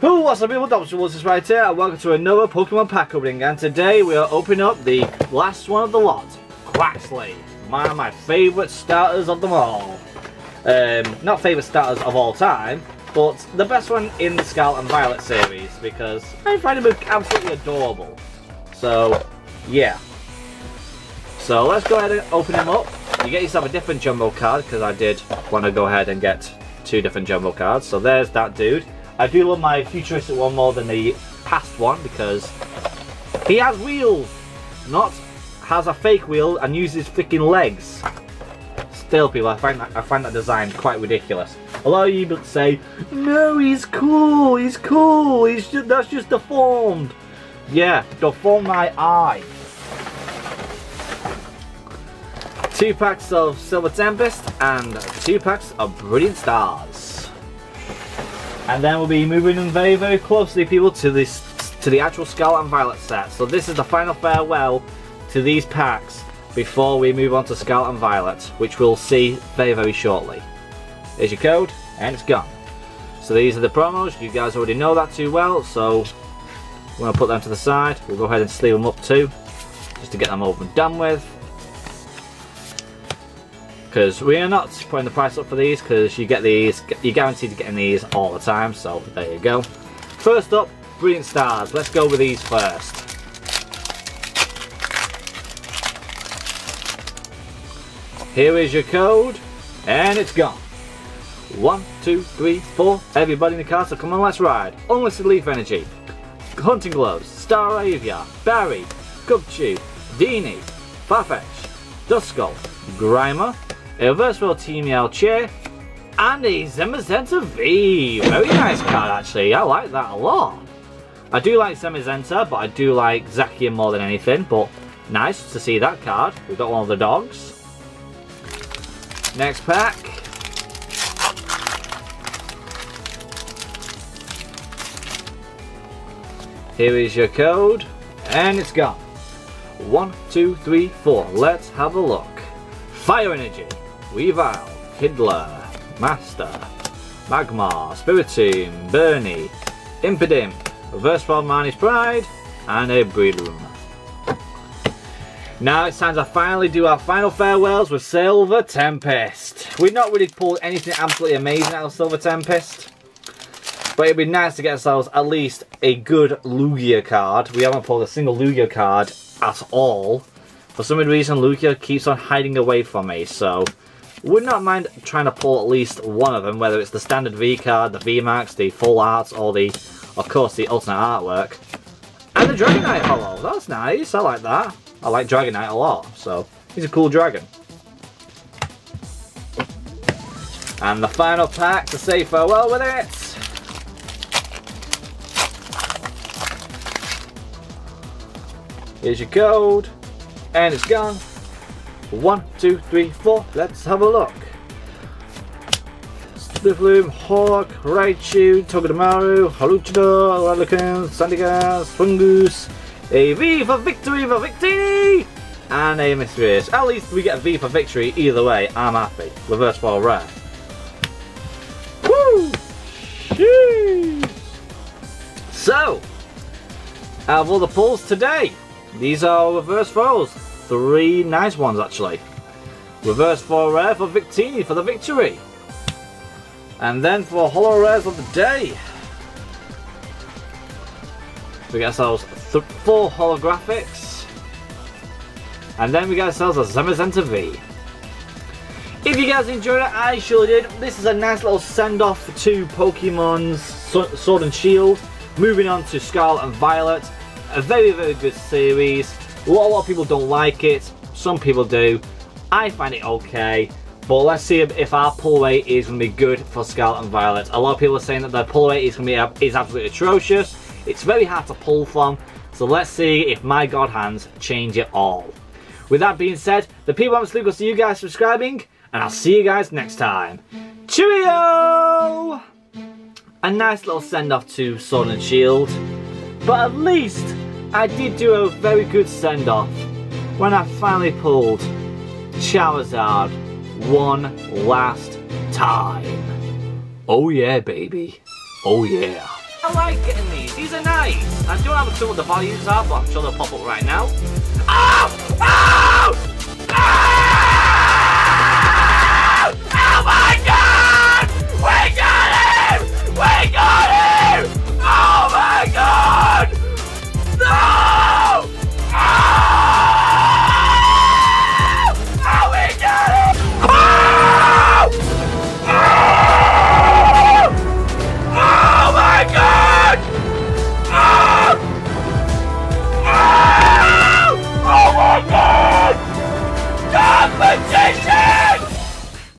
Who what's up people, Dr. Wilson right here and welcome to another Pokemon pack opening and today we are opening up the last one of the lot, Quaxly, one of my favourite starters of them all. Um, not favourite starters of all time, but the best one in the Scarlet and Violet series because I find him absolutely adorable. So, yeah. So let's go ahead and open him up. You get yourself a different jumbo card because I did want to go ahead and get two different jumbo cards. So there's that dude. I do love my futuristic one more than the past one because he has wheels, not has a fake wheel and uses freaking legs. Still, people, I find that I find that design quite ridiculous. A lot of you would say, "No, he's cool. He's cool. He's just, that's just deformed." Yeah, deform my eye. Two packs of Silver Tempest and two packs of Brilliant Stars. And then we'll be moving in very, very closely, people, to this to the actual Scarlet and Violet set. So this is the final farewell to these packs before we move on to Scarlet and Violet, which we'll see very, very shortly. Here's your code, and it's gone. So these are the promos, you guys already know that too well, so we're going to put them to the side. We'll go ahead and sleeve them up too, just to get them over and done with. Because we are not putting the price up for these, because you get these, you're guaranteed to getting these all the time, so there you go. First up, Brilliant Stars. Let's go with these first. Here is your code, and it's gone. One, two, three, four. Everybody in the so come on, let's ride. Unlisted Leaf Energy, Hunting Gloves, Staravia, Barry, Gubchew, Dini, Farfetch, Duskull, Grimer, a Reverse Team Yell Chair, and a Zamazenta V. Very nice card, actually. I like that a lot. I do like Zamazenta, but I do like Zacian more than anything. But nice to see that card. We've got one of the dogs. Next pack. Here is your code, and it's gone. One, two, three, four. Let's have a look. Fire Energy, Weavile, Kidler, Master, Magmar, Spiritomb, Bernie, Impidimp, Reverse Foil Marnie's Pride, and a Breedlum. Now it's time to finally do our final farewells with Silver Tempest. We've not really pulled anything absolutely amazing out of Silver Tempest. But it'd be nice to get ourselves at least a good Lugia card. We haven't pulled a single Lugia card at all. For some reason, Lugia keeps on hiding away from me, so would not mind trying to pull at least one of them, whether it's the standard V card, the VMAX, the full arts, or the, of course, the alternate artwork. And the Dragonite Holo, that's nice, I like that. I like Dragonite a lot, so he's a cool dragon. And the final pack to say farewell with it. Here's your code, and it's gone. One, two, three, four. Let's have a look. Swiftloom, Hawk, Raichu, Togedemaru, Haluchador, Relicanth, Sandygast, Fungus, a V for victory for Victini, and a Mysterious. At least we get a V for victory either way. I'm happy. Reverse foil rare. Woo! So, out of all the pulls today, these are reverse foils. Three nice ones actually. Reverse foil rare for Victini for the victory. And then for holo rares of the day. We get ourselves four holographics. And then we get ourselves a Zamazenta V. If you guys enjoyed it, I sure did. This is a nice little send-off to Pokemon's Sword and Shield. Moving on to Scarlet and Violet. A very, very good series. A lot, a lot of people don't like it. Some people do. I find it okay. But let's see if our pull rate is going to be good for Scarlet and Violet. A lot of people are saying that their pull rate is going to be is absolutely atrocious. It's very hard to pull from. So let's see if my God hands change it all. With that being said, the people I'm Luke will see you guys subscribing. And I'll see you guys next time. Cheerio! A nice little send off to Sword and Shield. But at least I did do a very good send-off when I finally pulled Charizard one last time. Oh yeah, baby. Oh yeah. I like getting these. These are nice. I don't have a clue what the values are, but I'm sure they'll pop up right now. Ah!